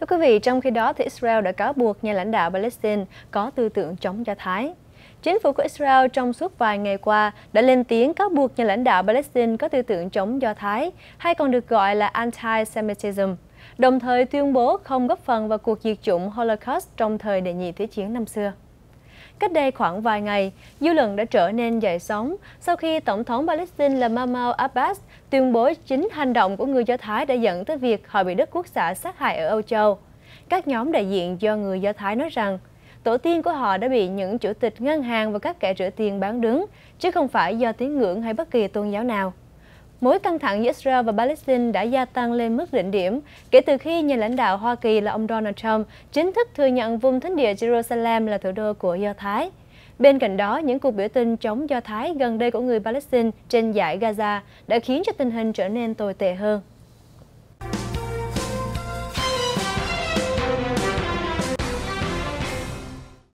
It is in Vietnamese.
Thưa quý vị, trong khi đó thì Israel đã cáo buộc nhà lãnh đạo Palestine có tư tưởng chống Do Thái. Chính phủ của Israel trong suốt vài ngày qua đã lên tiếng cáo buộc nhà lãnh đạo Palestine có tư tưởng chống Do Thái, hay còn được gọi là anti-Semitism, đồng thời tuyên bố không góp phần vào cuộc diệt chủng Holocaust trong thời đệ nhị Thế chiến năm xưa. Cách đây khoảng vài ngày, dư luận đã trở nên dậy sóng sau khi Tổng thống Palestine là Mahmoud Abbas tuyên bố chính hành động của người Do Thái đã dẫn tới việc họ bị Đức Quốc xã sát hại ở Âu Châu. Các nhóm đại diện do người Do Thái nói rằng, tổ tiên của họ đã bị những chủ tịch ngân hàng và các kẻ rửa tiền bán đứng, chứ không phải do tín ngưỡng hay bất kỳ tôn giáo nào. Mối căng thẳng giữa Israel và Palestine đã gia tăng lên mức đỉnh điểm kể từ khi nhà lãnh đạo Hoa Kỳ là ông Donald Trump chính thức thừa nhận vùng thánh địa Jerusalem là thủ đô của Do Thái. Bên cạnh đó, những cuộc biểu tình chống Do Thái gần đây của người Palestine trên giải Gaza đã khiến cho tình hình trở nên tồi tệ hơn.